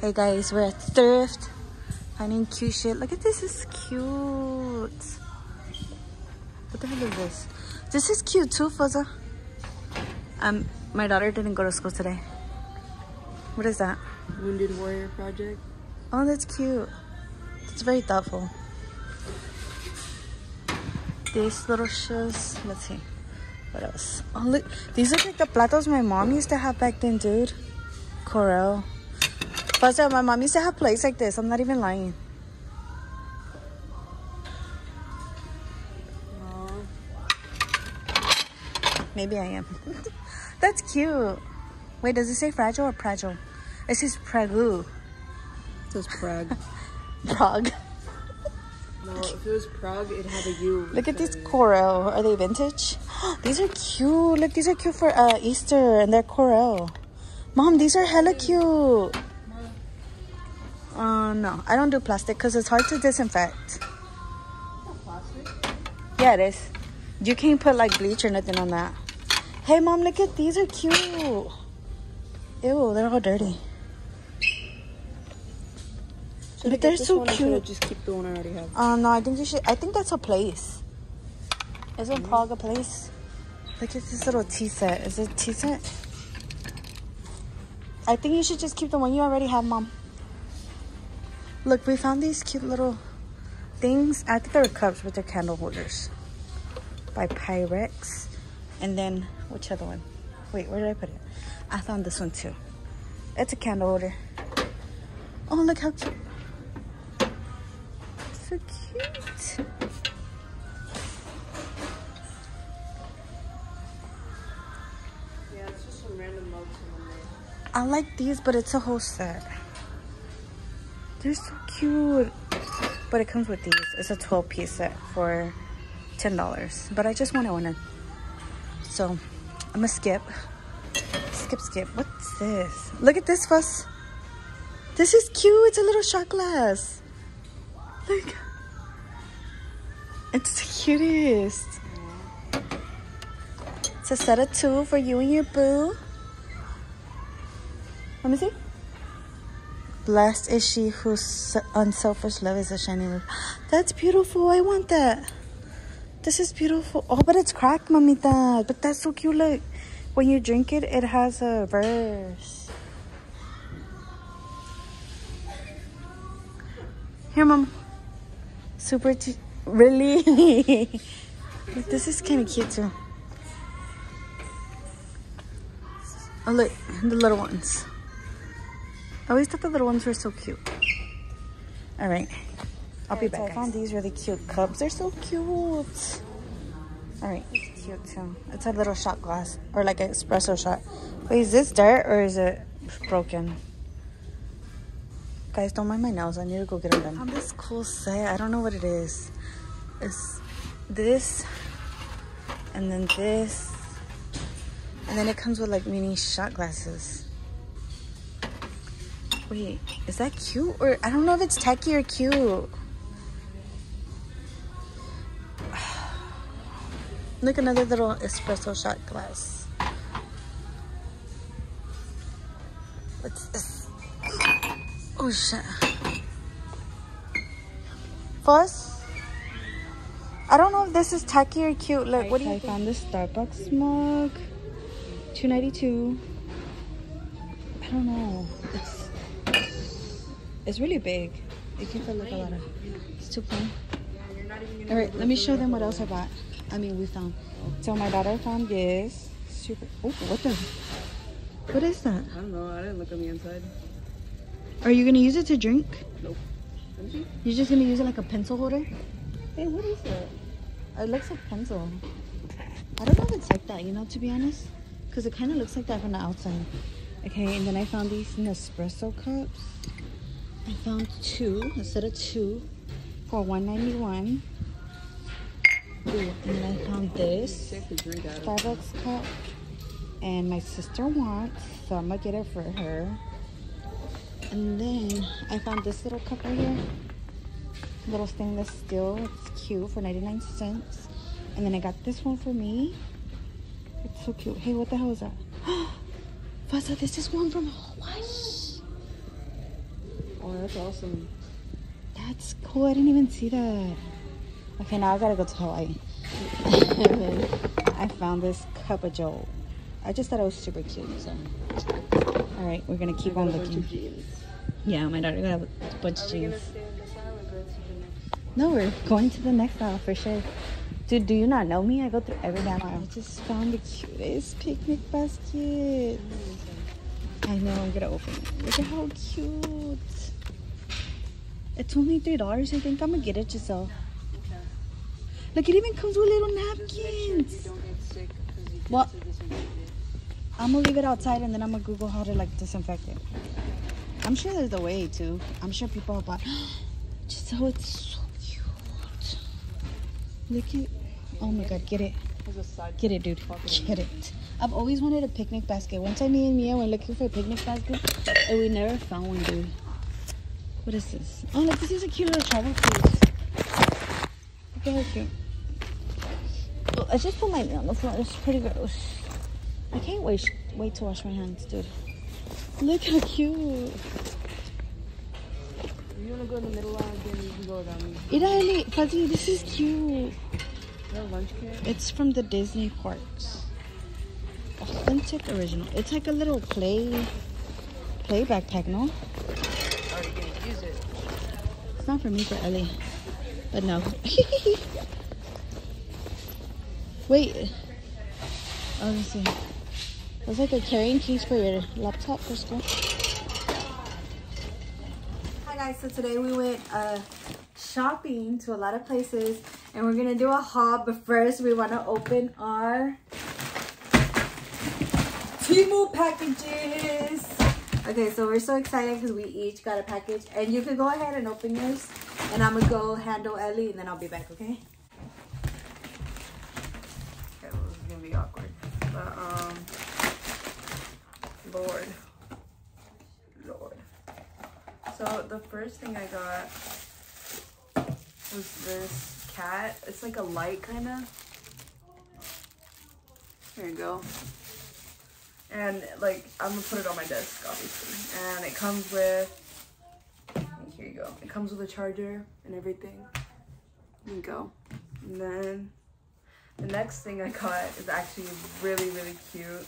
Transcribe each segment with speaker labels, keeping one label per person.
Speaker 1: Hey guys, we're at Thrift. Finding cute shit. Look at this, is cute. What the hell is this? This is cute too, Fuzza. Um, my daughter didn't go to school today. What is that?
Speaker 2: Wounded Warrior Project.
Speaker 1: Oh, that's cute. It's very thoughtful. These little shoes. Let's see. What else? Oh, look. These look like the platos my mom used to have back then, dude. Corelle. But my mom used to have plates like this. I'm not even lying. Maybe I am. That's cute. Wait, does it say fragile or fragile? It says Pragu.
Speaker 2: It says Prague.
Speaker 1: Prague.
Speaker 2: no, if it was Prague, it'd have a U.
Speaker 1: Look at these Corelle. Are they vintage? these are cute. Look, these are cute for uh, Easter and they're coral. Mom, these are hella cute. Uh, no, I don't do plastic because it's hard to disinfect. Yeah, it is. You can't put like bleach or nothing on that. Hey, mom, look at these are cute. Ew, they're all dirty. But they're so
Speaker 2: one, or should I
Speaker 1: cute.
Speaker 2: just keep the one I already have.
Speaker 1: Uh, no, I think you should. I think that's a place. Isn't Prague a place? Look at this little tea set. Is it tea set? I think you should just keep the one you already have, mom. Look, we found these cute little things. I think they're cups, but they're candle holders. By Pyrex. And then, which other one? Wait, where did I put it? I found this one too. It's a candle holder. Oh, look how cute. So cute.
Speaker 2: Yeah, it's just some random mugs.
Speaker 1: I like these, but it's a whole set. They're so cute. But it comes with these. It's a 12 piece set for $10. But I just wanted one. So I'm gonna skip. Skip, skip. What's this? Look at this fuss. This is cute. It's a little shot glass. Look. It's the cutest. It's a set of two for you and your boo. Let me see. Blessed is she whose unselfish love is a shining light. That's beautiful. I want that. This is beautiful. Oh, but it's cracked, mamita. But that's so cute. Look, when you drink it, it has a verse. Here, mom. Super. T- really? this is kind of cute too. Oh, look, the little ones. I always thought the little ones were so cute. All right. I'll be back. So I found these really cute cups. They're so cute. All right. It's cute too. It's a little shot glass or like an espresso shot. Wait, is this dirt or is it broken? Guys, don't mind my nails. I need to go get them done. I found this cool set. I don't know what it is. It's this and then this. And then it comes with like mini shot glasses. Wait, is that cute? Or I don't know if it's techie or cute. Look, another little espresso shot glass. What's this? Oh shit. Fuss? I don't know if this is techie or cute. Look, what do you
Speaker 2: I
Speaker 1: think?
Speaker 2: found this Starbucks mug. Two ninety two. I don't know. It's it's really big. You can fit like a lot of.
Speaker 1: It's too plain.
Speaker 2: All right, let me show them what else I bought. I mean, we found. So my daughter found this. Super. Oh, what the?
Speaker 1: What is that?
Speaker 2: I don't know. I didn't look on the inside.
Speaker 1: Are you gonna use it to drink?
Speaker 2: Nope. Let me see.
Speaker 1: You're just gonna use it like a pencil holder?
Speaker 2: Hey, what is that?
Speaker 1: It looks like pencil. I don't know if it's like that, you know, to be honest. Because it kind of looks like that from the outside. Okay, and then I found these Nespresso cups. I found two, a set of two for 191 Ooh, and then I found this. Starbucks cup. And my sister wants, so I'm gonna get it for her. And then I found this little cup right here. Little stainless steel. It's cute for 99 cents. And then I got this one for me. It's so cute. Hey, what the hell is that? Fuzza, this is one from Hawaii.
Speaker 2: Oh, that's awesome.
Speaker 1: That's cool. I didn't even see that. Okay, now I gotta go to Hawaii. I found this cup of Joe. I just thought it was super cute. So, all right, we're gonna keep on looking. Yeah, my daughter got a bunch of
Speaker 2: Are we gonna
Speaker 1: jeans.
Speaker 2: stay in this aisle or go to the next?
Speaker 1: No, we're going to the next aisle for sure. Dude, do you not know me? I go through every damn aisle. I just found the cutest picnic basket. I know, I'm gonna open it. Look at how cute. It's only three dollars. I think I'm gonna get it yourself. Look, it even comes with little napkins. What?
Speaker 2: it.
Speaker 1: I'm gonna leave it outside and then I'm gonna Google how to like disinfect it. I'm sure there's a way to. I'm sure people have bought. So it's so cute. Look at. Oh my god, get it. Get it, dude. Get it. I've always wanted a picnic basket. One time, me and Mia were looking for a picnic basket, and we never found one, dude. What is this? Oh, look, this is a cute little travel piece. Look how cute. Oh, I just put my mine on the floor. It's pretty gross. I can't wait wait to wash my hands, dude. Look how cute.
Speaker 2: If you wanna go in the middle aisle again, you can go down.
Speaker 1: Italy, Fuzzy, this is cute.
Speaker 2: Is lunch kit?
Speaker 1: It's from the Disney parks. Authentic original. It's like a little play play backpack, no?
Speaker 2: Already gonna use it.
Speaker 1: It's not for me, for Ellie. But no. Wait. Oh, let me see. It's like a carrying case for your laptop for school. Hi guys, so today we went uh, shopping to a lot of places and we're gonna do a haul, but first we wanna open our Temu packages. Okay, so we're so excited because we each got a package and you can go ahead and open yours and I'm gonna go handle Ellie and then I'll be back, okay?
Speaker 2: Okay, this is gonna be awkward. But, um, Lord. Lord. So, the first thing I got was this cat. It's like a light, kind of. Here you go. And, like, I'm gonna put it on my desk, obviously. And it comes with, here you go. It comes with a charger and everything. Here you go. And then the next thing I got is actually really, really cute.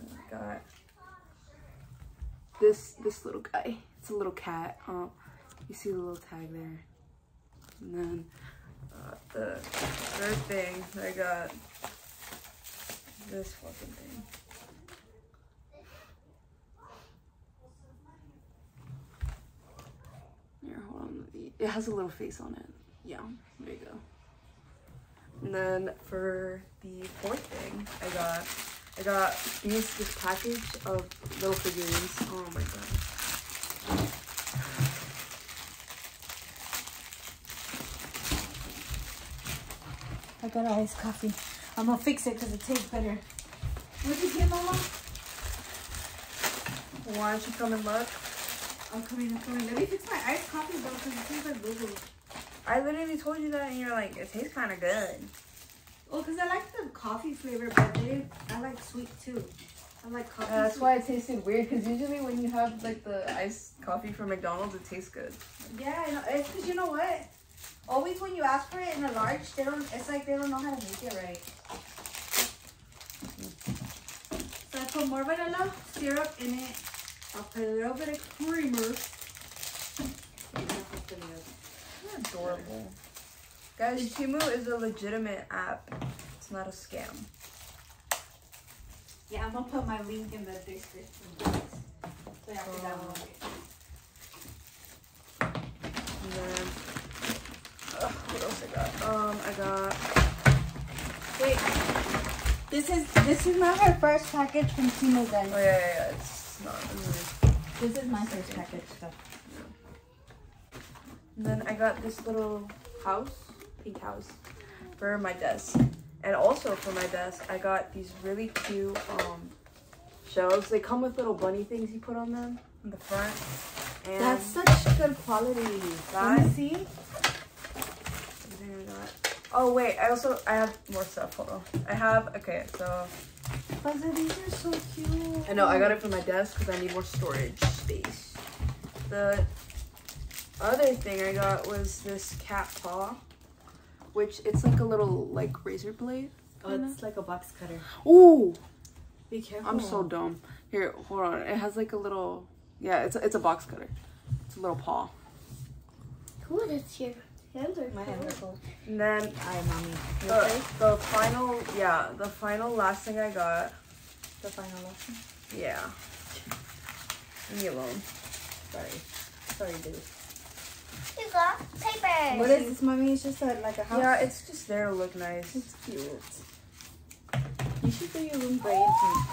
Speaker 2: I got this this little guy. It's a little cat. Um, you see the little tag there. And then uh, the third thing I got this fucking thing. Here, hold on. It has a little face on it. Yeah, there you go. And then for the fourth thing, I got I got this package of little figurines. Oh my god.
Speaker 1: I got iced coffee. I'm gonna fix it because it tastes better. What did you get, Mama?
Speaker 2: Why don't you come and look?
Speaker 1: I'm coming, I'm coming. Let me fix my iced coffee though because it tastes like boo
Speaker 2: I literally told you that and you're like, it tastes kinda good.
Speaker 1: Oh, well, because I like the coffee flavor, but they, I like sweet too. I like coffee.
Speaker 2: That's
Speaker 1: sweet.
Speaker 2: why it tasted weird, because usually when you have like the iced coffee from McDonald's, it tastes good.
Speaker 1: Yeah, I know. It's because you know what? Always when you ask for it in a large, they don't. It's like they don't know how to make it right. So I put more vanilla syrup in it. I'll put a little bit of creamer.
Speaker 2: Adorable. Guys, Temu is a legitimate app. It's not a scam.
Speaker 1: Yeah, I'm gonna put my link in the description. So you have to download it.
Speaker 2: And then, what else I got? Um, I got
Speaker 1: Wait, this is this is not her first package from Temu, guys.
Speaker 2: Oh yeah, yeah, yeah. It's not. mm.
Speaker 1: This is my first package stuff.
Speaker 2: And then I got this little house, pink house, for my desk. And also for my desk, I got these really cute um shelves. They come with little bunny things you put on them in the front. And
Speaker 1: That's such good quality. Let me see.
Speaker 2: Everything I got. Oh wait, I also I have more stuff. Hold on. I have okay, so
Speaker 1: Buzzer, these are so cute.
Speaker 2: I know I got it for my desk because I need more storage space. the other thing I got was this cat paw, which it's like a little like razor blade.
Speaker 1: Oh, it's uh-huh. like a box cutter.
Speaker 2: Ooh,
Speaker 1: Be careful.
Speaker 2: I'm so dumb. Here, hold on. It has like a little. Yeah, it's a, it's a box cutter. It's a little paw.
Speaker 3: Cool, that's your hands are
Speaker 1: My hands are cold.
Speaker 2: And then
Speaker 1: Hi, mommy.
Speaker 2: The,
Speaker 1: okay?
Speaker 2: the final, yeah, the final last thing I got.
Speaker 1: The final lesson.
Speaker 2: Yeah. Leave me alone.
Speaker 1: Sorry. Sorry, dude.
Speaker 3: You got paper.
Speaker 1: What is this, mommy? It's just a, like a house.
Speaker 2: Yeah, it's just there to look nice.
Speaker 1: It's cute. You should do your room gray and pink.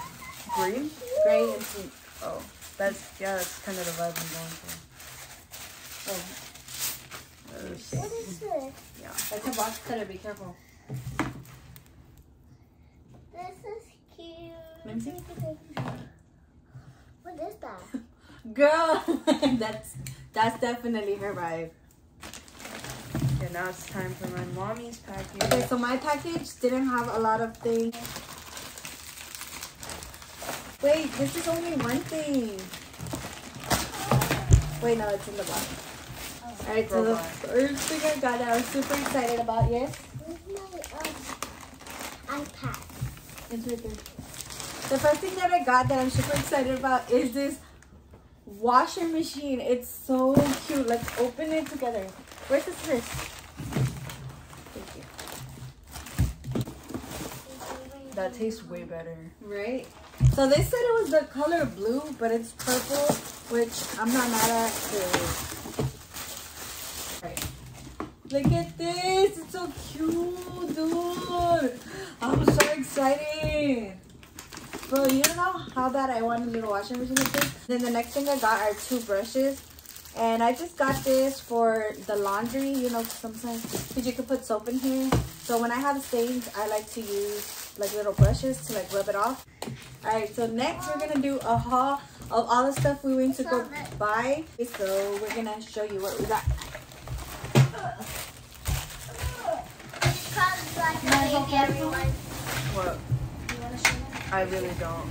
Speaker 2: Green?
Speaker 1: Gray and pink.
Speaker 2: Oh, that's yeah. That's kind of the vibe I'm going for.
Speaker 1: Oh,
Speaker 2: That's-
Speaker 3: What is this?
Speaker 2: yeah.
Speaker 1: that's a box cutter. Be careful.
Speaker 3: This is cute.
Speaker 1: Let me see.
Speaker 3: What is that?
Speaker 1: Girl, that's that's definitely her vibe.
Speaker 2: Okay, now it's time for my mommy's package.
Speaker 1: Okay, so my package didn't have a lot of things. Wait, this is only one thing. Wait, no, it's in the box. Alright, so the first thing I got that I was super excited about, yes?
Speaker 3: My um, iPad?
Speaker 1: It's right there. The first thing that I got that I'm super excited about is this washer machine. It's so cute. Let's open it together. Where's the scissors? Thank you.
Speaker 2: That tastes way better.
Speaker 1: Right? So they said it was the color blue, but it's purple, which I'm not mad at. Right. Look at this. It's so cute, dude. I'm so excited. Bro, you don't know how bad I want a little washing machine like this. Then the next thing I got are two brushes. And I just got this for the laundry, you know, sometimes because you can put soap in here. So when I have stains, I like to use like little brushes to like rub it off. All right, so next we're gonna do a haul of all the stuff we went to go buy. So we're gonna show you what we got.
Speaker 3: Cause like a baby, everyone.
Speaker 2: What?
Speaker 3: You wanna show them?
Speaker 2: I really don't.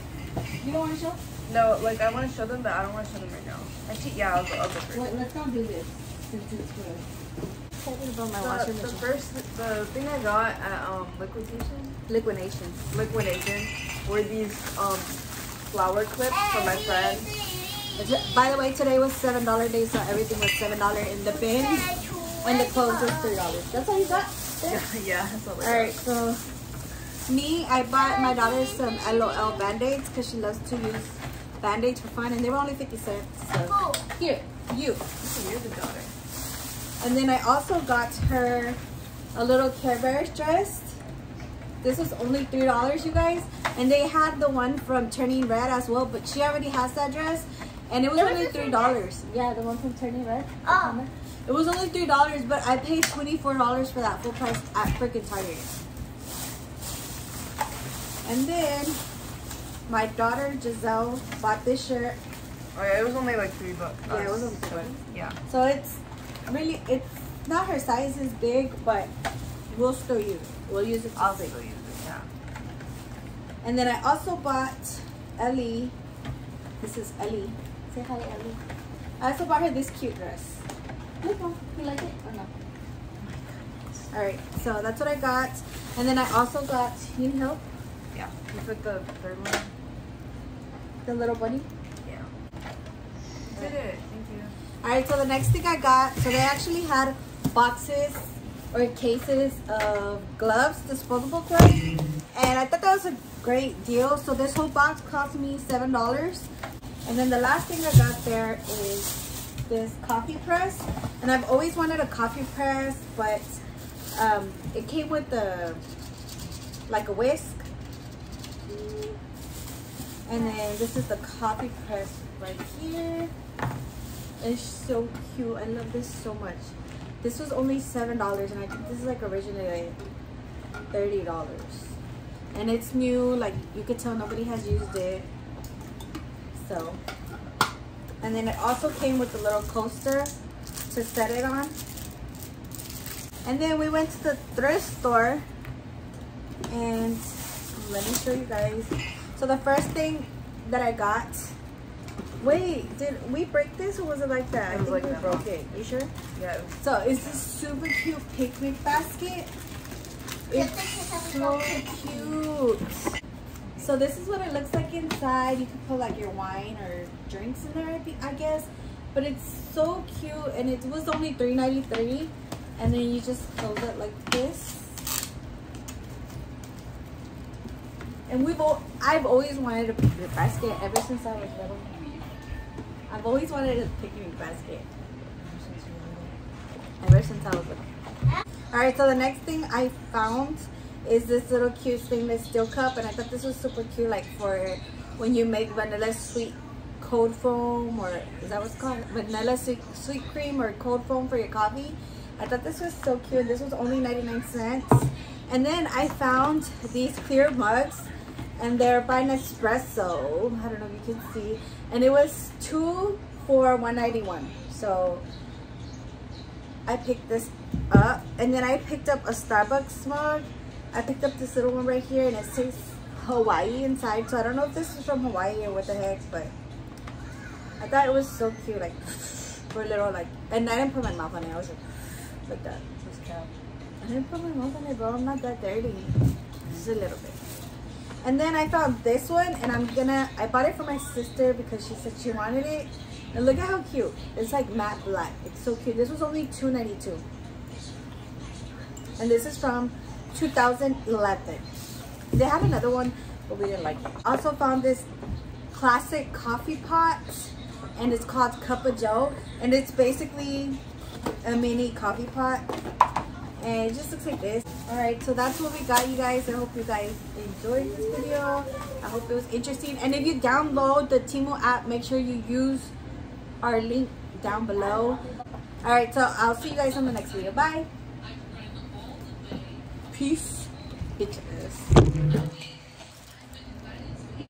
Speaker 1: You don't want to show?
Speaker 2: No, like I want to show them, but I don't want to show them right now. Actually, yeah, I'll go. I'll go first.
Speaker 1: Wait, let's not do this since it's good. About my
Speaker 2: The,
Speaker 1: washing
Speaker 2: the
Speaker 1: machine.
Speaker 2: first, the thing I got at um liquidation,
Speaker 1: Liquidation.
Speaker 2: liquidation, were these um flower clips for my friend.
Speaker 1: By the way, today was seven dollar day, so everything was seven dollar in the bin, and the clothes was three dollars. That's all you got.
Speaker 2: Yeah, yeah, that's all.
Speaker 1: All right, so me, I bought my daughter some LOL band-aids because she loves to use band-aids for fun, and they were only fifty cents. So oh. here, you.
Speaker 2: got. You're the daughter.
Speaker 1: And then I also got her a little Care Bears dress. This was only three dollars, you guys. And they had the one from Turning Red as well, but she already has that dress, and it was
Speaker 3: There
Speaker 1: only three dollars. Yeah, the one from Turning Red.
Speaker 3: Oh.
Speaker 1: It was only three dollars, but I paid twenty four dollars for that full price at freaking Target. And then my daughter Giselle bought this shirt.
Speaker 2: Oh yeah, it was only like three bucks.
Speaker 1: Yeah, it was only three bucks.
Speaker 2: Yeah.
Speaker 1: So it's really it's not her size is big, but we'll still use it. We'll use it.
Speaker 2: I'll
Speaker 1: sleep.
Speaker 2: still use it. Yeah.
Speaker 1: And then I also bought Ellie. This is Ellie. Say hi, Ellie. I also bought her this cute dress. Look, Mom, you like it or no? All right, so that's what I got. And then I also got, you need help?
Speaker 2: Yeah. You put the third one.
Speaker 1: The little bunny.
Speaker 2: Yeah. Did it. Thank you.
Speaker 1: All right, so the next thing I got, so they actually had boxes or cases of gloves, disposable gloves, and I thought that was a great deal. So this whole box cost me seven dollars, and then the last thing I got there is this coffee press, and I've always wanted a coffee press, but um, it came with the like a whisk, and then this is the coffee press right here. It's so cute. I love this so much. This was only seven dollars, and I think this is like originally thirty dollars. And it's new. Like you could tell nobody has used it. So, and then it also came with a little coaster to set it on. And then we went to the thrift store, and let me show you guys. So the first thing that I got Wait, did we break this or was it like that?
Speaker 2: It
Speaker 1: I
Speaker 2: was
Speaker 1: think
Speaker 2: like
Speaker 1: we
Speaker 2: that,
Speaker 1: broke it. You sure?
Speaker 2: Yeah.
Speaker 1: So it's this super cute picnic basket. It's so cute. So this is what it looks like inside. You can put like your wine or drinks in there, I guess. But it's so cute, and it was only $3.93. And then you just close it like this. And we've all, I've always wanted a picnic basket ever since I was little. I've always wanted a picnic basket. Ever since I was little. Alright, so the next thing I found is this little cute stainless steel cup and I thought this was super cute like for when you make vanilla sweet cold foam or is that what's called? Vanilla sweet, cream or cold foam for your coffee. I thought this was so cute. This was only 99 cents. And then I found these clear mugs and they're by Nespresso. I don't know if you can see. And it was two for 191. So I picked this up and then I picked up a Starbucks mug. I picked up this little one right here and it says Hawaii inside. So I don't know if this is from Hawaii or what the heck, but I thought it was so cute, like for a little like and I didn't put my mouth on it. I was like like that. I didn't put my mouth on it, bro. I'm not that dirty. Just a little bit. And then I found this one and I'm gonna I bought it for my sister because she said she wanted it. And look at how cute. It's like matte black. It's so cute. This was only $2.92. And this is from 2011. They had another one, but we didn't like it. Also found this classic coffee pot and it's called Cup of Joe. And it's basically a mini coffee pot. And it just looks like this. Alright, so that's what we got you guys. I hope you guys enjoyed this video. I hope it was interesting. And if you download the Temu app, make sure you use our link down below. Alright, so I'll see you guys on the next video. Bye. Peace. Bitches.